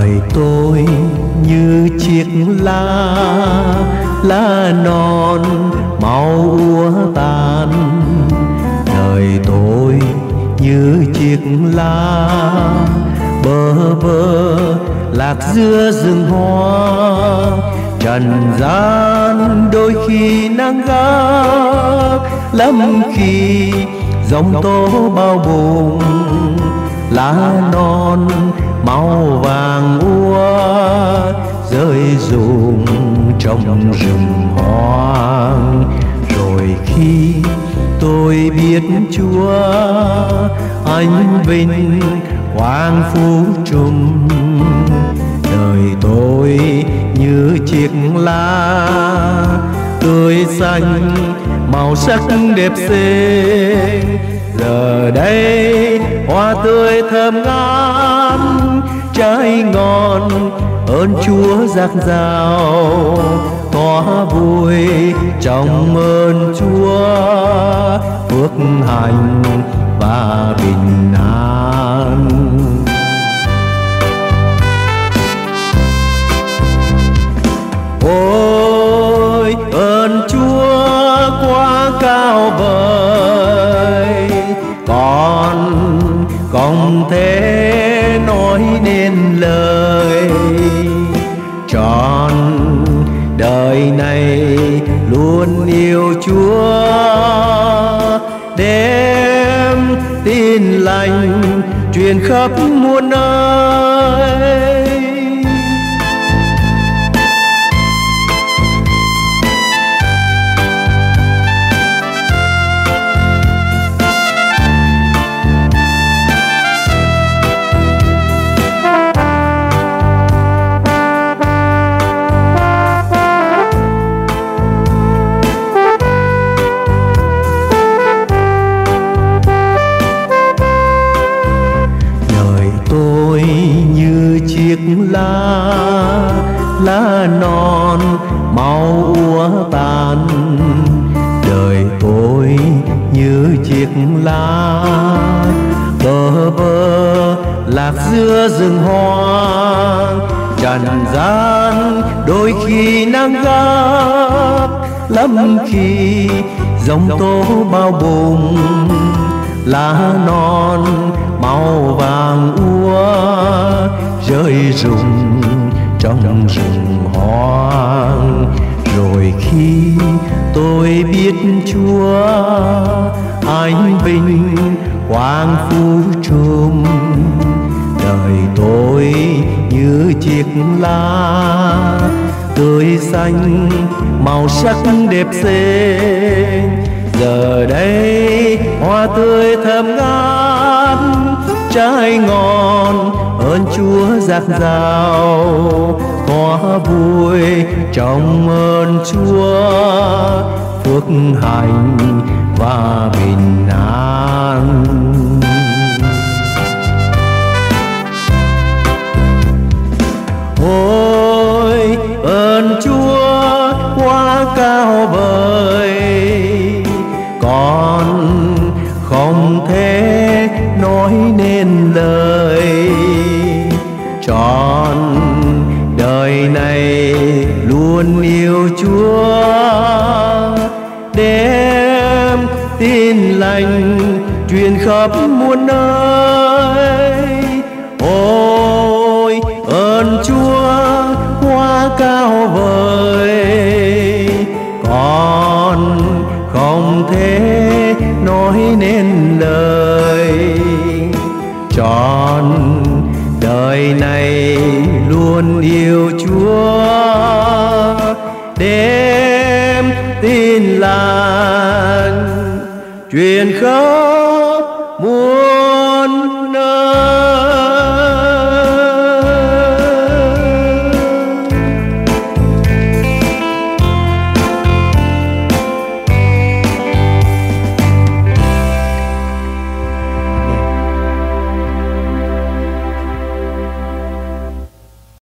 đời tôi như chiếc lá lá non màu úa tàn đời tôi như chiếc lá bơ vơ lạc giữa rừng hoa. Trần gian đôi khi nắng gắt, lắm khi giông tố bao bùng lá non màu vàng úa rơi rụng trong rừng hoang. Rồi khi tôi biết chúa, anh vinh, quang phú trùng đời tôi như chiếc lá tươi xanh, màu sắc đẹp xinh. Giờ đây hoa tươi thơm ngát trái ngon, ơn chúa giặc rào. Có vui trong ơn chúa, phước hạnh và bình an. Ôi lời trọn đời này luôn yêu chúa. Đem tin lành truyền khắp muôn nơi. Non màu úa tàn đời tôi như chiếc lá bơ vơ lạc giữa rừng hoa. Trần gian đôi khi nắng gắt, lắm khi dòng tố bao bùng lá non màu vàng úa rơi rụng trong rừng hoa. Chúa, anh vinh quang phú trùm đời tôi như chiếc lá tươi xanh, màu sắc đẹp xinh. Giờ đây hoa tươi thơm ngát, trái ngon ơn chúa giặc rào có vui trong ơn chúa phước hạnh và bình an. Ôi, ơn chúa quá cao vời, con không thể nói nên lời. Trọn đời này luôn yêu khắp muôn nơi. Ôi, ơn chúa, hoa cao vời. Con không thể nói nên lời. Trọn đời này luôn yêu chúa. Đem tin lành, truyền khắp Muito